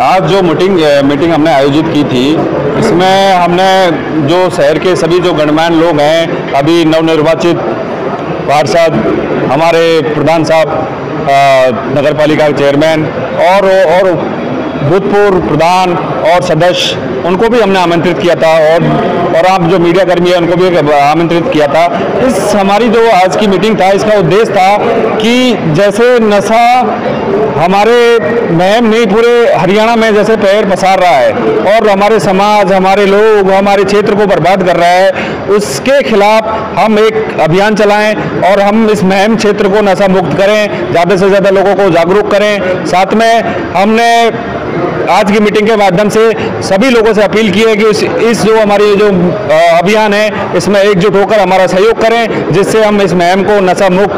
आज जो meeting meeting हमने आयोजित की थी, इसमें हमने जो शहर के सभी जो गणमान्य लोग हैं, अभी नवनिर्वाचित पार्षद, हमारे प्रधान साहब नगर पालिका के चेयरमैन और और भूतपूर्व प्रधान और सदस्य, उनको भी हमने आमंत्रित किया था, और और आप जो मीडिया कर्मी है, उनको भी आमंत्रित किया था। इस हमारी जो आज की मीटिंग था, इसका उद्देश्य था कि जैसे नशा हमारे महम नहीं, पूरे हरियाणा में जैसे पैर पसार रहा है और हमारे समाज, हमारे लोग, हमारे क्षेत्र को बर्बाद कर रहा है, उसके खिलाफ हम एक अभियान चलाएँ और हम इस महम क्षेत्र को नशा मुक्त करें, ज़्यादा से ज़्यादा लोगों को जागरूक करें। साथ में हमने आज की मीटिंग के माध्यम से सभी लोगों से अपील की है कि इस, इस जो हमारी जो अभियान है इसमें एकजुट होकर हमारा सहयोग करें जिससे हम इस मुहिम को नशा मुक्त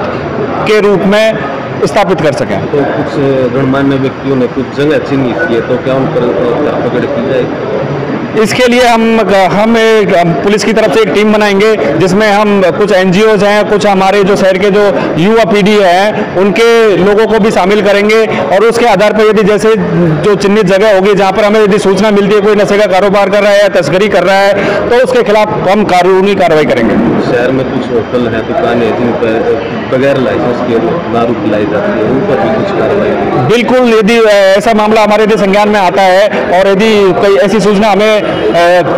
के रूप में स्थापित कर सकें। तो कुछ गणमान्य व्यक्तियों ने कुछ जगह चिन्हित की है तो क्या उन पर पकड़ की जाएगी इसके लिए हम हम एक पुलिस की तरफ़ से एक टीम बनाएँगे जिसमें हम कुछ एन हैं कुछ हमारे जो शहर के जो युवा पीढ़ी है उनके लोगों को भी शामिल करेंगे। और उसके आधार पर यदि जैसे जो चिन्हित जगह होगी जहाँ पर हमें यदि सूचना मिलती है कोई नशे का कारोबार कर रहा है या तस्करी कर रहा है तो उसके खिलाफ हम कानूनी कार्रवाई करेंगे। शहर में कुछ होटल है दुकानें जिन पर बगैर लाइसेंस के दारू पिलाई जाती है उन पर भी कुछ कार्रवाई बिल्कुल यदि ऐसा मामला हमारे यदि संज्ञान में आता है और यदि कोई ऐसी सूचना हमें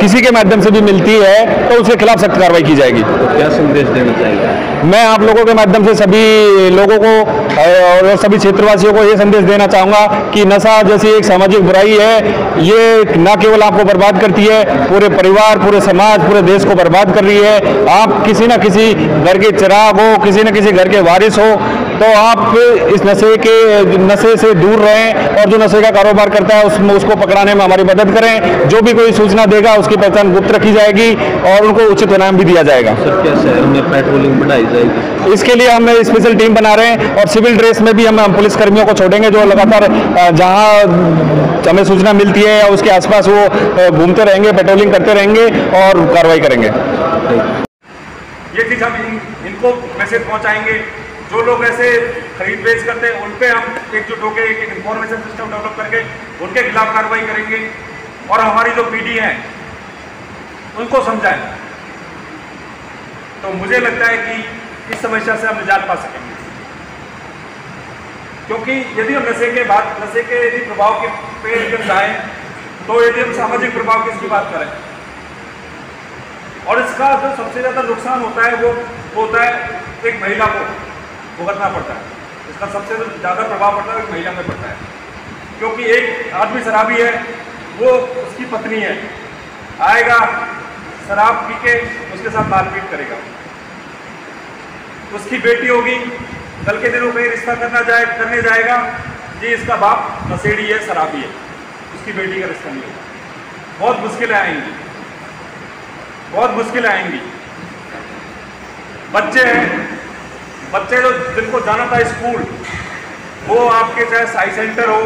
किसी के माध्यम से भी मिलती है तो उसके खिलाफ सख्त कार्रवाई की जाएगी। तो क्या संदेश देना चाहिए मैं आप लोगों के माध्यम से सभी लोगों को और सभी क्षेत्रवासियों को ये संदेश देना चाहूँगा कि नशा जैसी एक सामाजिक बुराई है ये न केवल आपको बर्बाद करती है पूरे परिवार पूरे समाज पूरे देश को बर्बाद कर रही है। आप किसी न किसी घर के चिराग हो किसी न किसी घर के वारिस हो तो आप इस नशे के नशे से दूर रहें और जो नशे का कारोबार करता है उसमें उसको पकड़ाने में हमारी मदद करें। जो भी कोई सूचना देगा उसकी पहचान गुप्त रखी जाएगी और उनको उचित इनाम भी दिया जाएगा। सर क्या शहर में पेट्रोलिंग बढ़ाई जाएगी? इसके लिए हम स्पेशल टीम बना रहे हैं और सिविल ड्रेस में भी हम पुलिस कर्मियों को छोड़ेंगे जो लगातार जहाँ हमें सूचना मिलती है या उसके आसपास वो घूमते रहेंगे पेट्रोलिंग करते रहेंगे और कार्रवाई करेंगे। ये चीज़ हम इनको मैसेज पहुंचाएँगे। जो लोग ऐसे खरीद बेच करते हैं, उन पर हम एकजुट होकर एक इंफॉर्मेशन सिस्टम डेवलप करके उनके खिलाफ कार्रवाई करेंगे। और हमारी जो पीढ़ी है, उनको समझाएँ। तो मुझे लगता है कि इस समस्या से हम निजात पा सकेंगे। क्योंकि यदि हम नशे के बाद नशे के यदि प्रभाव के पे जब जाए तो यदि हम सामाजिक प्रभाव की इसकी बात करें, और इसका जो सबसे ज़्यादा नुकसान होता है, वो होता है एक महिला को। भुगतना पड़ता है। इसका सबसे ज़्यादा प्रभाव पड़ता है महिला में पड़ता है। क्योंकि एक आदमी शराबी है, वो उसकी पत्नी है। आएगा, शराब पी के उसके साथ मारपीट करेगा। उसकी बेटी होगी, कल के दिनों कहीं रिश्ता करना जाए, करने जाएगा। जी इसका बाप नशेड़ी है, शराबी है। उसकी बेटी का रिश्ता नहीं होगा। बहुत मुश्किलें आएँगी। बहुत मुश्किलें आएँगी। बच्चे हैं बच्चे जो जिनको जाना था स्कूल, वो आपके चाहे साई सेंटर हो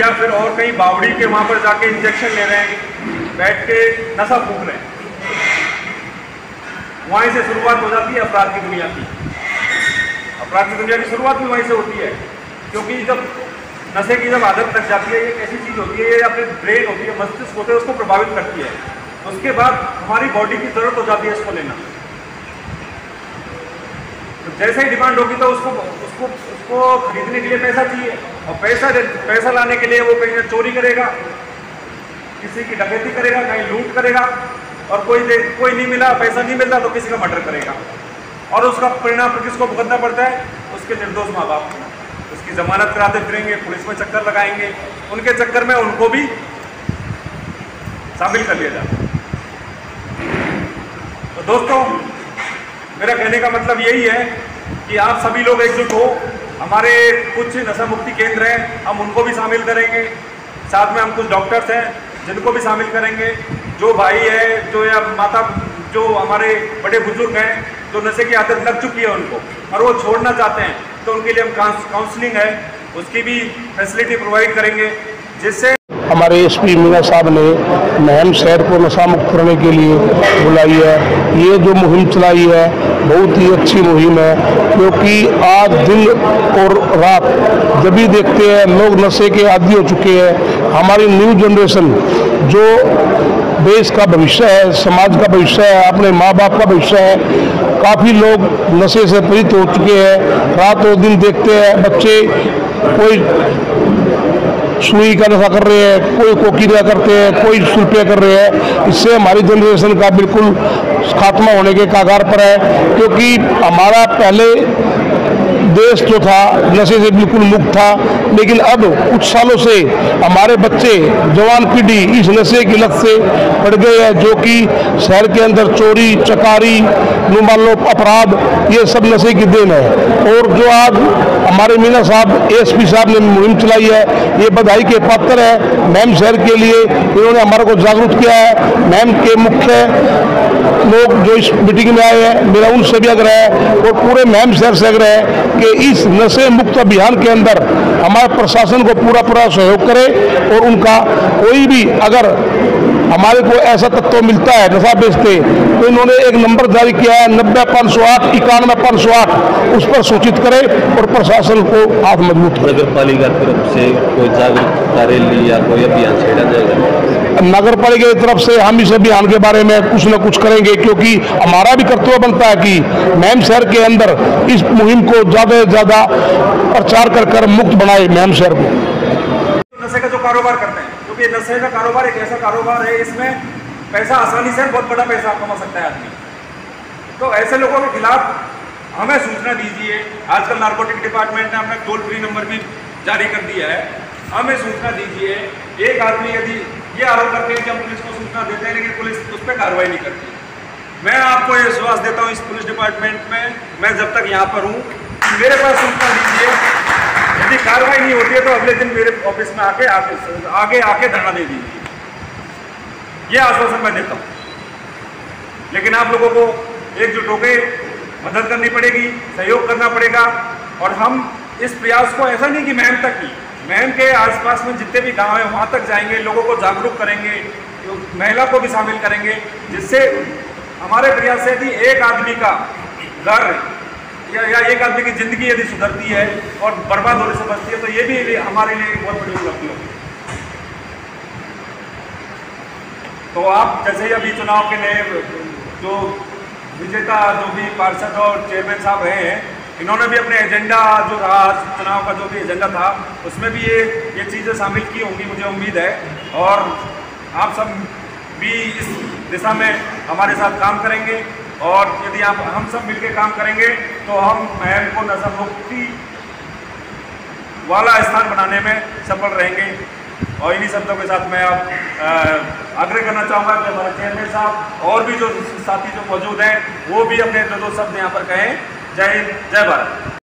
या फिर और कहीं बावड़ी के वहाँ पर जाके इंजेक्शन ले रहे हैं, बैठ के नशा फूक रहे हैं। वहीं से शुरुआत हो जाती है अपराध की दुनिया की। अपराध की दुनिया की शुरुआत भी वहीं से होती है, क्योंकि जब नशे की जब आदत लग जाती है, एक ऐसी चीज़ होती है, ये अपने ब्रेन होती है, मस्तिष्क होते हैं, उसको प्रभावित करती है। उसके बाद हमारी बॉडी की ज़रूरत हो जाती है इसको लेना। तो जैसे ही डिमांड होगी तो उसको उसको उसको खरीदने के लिए पैसा चाहिए। और पैसा पैसा लाने के लिए वो कहीं चोरी करेगा, किसी की डकैती करेगा, कहीं लूट करेगा, और कोई दे, कोई नहीं मिला, पैसा नहीं मिलता तो किसी का मर्डर करेगा। और उसका परिणाम किसको भुगतना पड़ता है? उसके निर्दोष माँ बाप उसकी जमानत कराते फिरेंगे, पुलिस में चक्कर लगाएँगे। उनके चक्कर में उनको भी शामिल कर लिया जाता तो दोस्तों मेरा कहने का मतलब यही है कि आप सभी लोग एकजुट हो। हमारे कुछ नशा मुक्ति केंद्र हैं, हम उनको भी शामिल करेंगे। साथ में हम कुछ डॉक्टर्स हैं, जिनको भी शामिल करेंगे। जो भाई है, जो या माता, जो हमारे बड़े बुज़ुर्ग हैं, जो नशे की आदत लग चुकी है उनको, और वो छोड़ना चाहते हैं तो उनके लिए हम काउंसलिंग है, उसकी भी फैसिलिटी प्रोवाइड करेंगे, जिससे हमारे एसपी मीना साहब ने महम शहर को नशा मुक्त करने के लिए बुलाई है। ये जो मुहिम चलाई है बहुत ही अच्छी मुहिम है, क्योंकि आज दिन और रात जब भी देखते हैं, लोग नशे के आदि हो चुके हैं। हमारी न्यू जनरेशन जो देश का भविष्य है, समाज का भविष्य है, अपने माँ बाप का भविष्य है, काफ़ी लोग नशे से पीड़ित हो चुके हैं। रात और दिन देखते हैं, बच्चे कोई सुई का नशा कर रहे हैं, कोई कोकी कोकीरिया करते हैं, कोई सुल्पिया कर रहे हैं। इससे हमारी जनरेशन का बिल्कुल खात्मा होने के कागार पर है, क्योंकि हमारा पहले देश जो था, नशे से बिल्कुल मुक्त था लेकिन अब कुछ सालों से हमारे बच्चे जवान पीढ़ी इस नशे की लत से पड़ गए हैं, जो कि शहर के अंदर चोरी, चकारी मान लो अपराध, ये सब नशे की देन है। और जो आज हमारे मीना साहब एसपी साहब ने मुहिम चलाई है, ये बधाई के पात्र है। मैम शहर के लिए इन्होंने हमारे को जागरूक किया है। मैम के मुख्य लोग जो इस मीटिंग में आए हैं, मेरा उनसे भी आग्रह है, और पूरे मैम शहर से आग्रह है कि इस नशे मुक्त अभियान के अंदर हमारे प्रशासन को पूरा पूरा सहयोग करे और उनका कोई भी अगर हमारे को ऐसा तत्व मिलता है नशा बेचते। तो इन्होंने एक नंबर जारी किया है नब्बे पाँच सौ आठ इक्यानवे पाँच सौ आठ। उस पर सूचित करे और प्रशासन को हाथ मज़बूत करे। नगर पालिका की तरफ़ से कोई जागरूकता रैली या कोई अभियान छेड़ा जाएगा? नगर पालिका की तरफ़ से हम इस अभियान के बारे में कुछ न कुछ करेंगे क्योंकि हमारा भी कर्तव्य बनता है कि मैम शहर के अंदर इस मुहिम को ज़्यादा से ज़्यादा प्रचार कर कर मुक्त बनाए मैम शहर को। नशे का जो कारोबार करते नशे का कारोबार, एक ऐसा कारोबार है, इसमें पैसा आसानी से, बहुत बड़ा पैसा कमा सकता है आदमी। तो ऐसे लोगों के खिलाफ हमें सूचना दीजिए। आजकल नार्कोटिक डिपार्टमेंट ने अपना टोल फ्री नंबर भी जारी कर दिया है। हमें सूचना दीजिए। एक आदमी यदि ये आरोप करते हैं कि हम पुलिस को सूचना देते हैं, लेकिन पुलिस उस पर कार्रवाई नहीं करती। मैं आपको ये विश्वास देता हूँ, इस पुलिस डिपार्टमेंट में मैं जब तक यहाँ पर हूँ, मेरे पास सूचना दीजिए। यदि कार्रवाई नहीं होती है तो अगले दिन मेरे ऑफ़िस में आके आके आगे आके धरना दे दीजिए। ये आश्वासन मैं देता हूँ। लेकिन आप लोगों को एकजुट होकर मदद करनी पड़ेगी, सहयोग करना पड़ेगा, और हम इस प्रयास को ऐसा नहीं कि महम तक ही महम के आसपास में जितने भी गाँव हैं, वहाँ तक जाएँगे, लोगों को जागरूक करेंगे तो महिला को भी शामिल करेंगे, जिससे हमारे प्रयास से यदि एक आदमी का घर या, या एक आदमी की ज़िंदगी यदि सुधरती है और बर्बाद होने से बचती है तो ये भी लिए- हमारे लिए बहुत बड़ी उपलब्धि होगी। तो आप जैसे ही अभी चुनाव के नए जो विजेता जो भी पार्षद और चेयरमैन साहब रहे हैं इन्होंने भी अपने एजेंडा जो रहा चुनाव का जो भी एजेंडा था उसमें भी ये ये चीज़ें शामिल की होंगी मुझे उम्मीद है। और आप सब भी इस दिशा में हमारे साथ काम करेंगे। और यदि आप हम सब मिलकर काम करेंगे तो हम महल को नशा मुक्ति वाला स्थान बनाने में सफल रहेंगे। और इन्हीं शब्दों के साथ मैं आप आग्रह करना चाहूँगा कि हमारे चेयरमैन साहब और भी जो साथी जो मौजूद हैं, वो भी अपने दो दो शब्द यहाँ पर कहें। जय हिंद, जय भारत।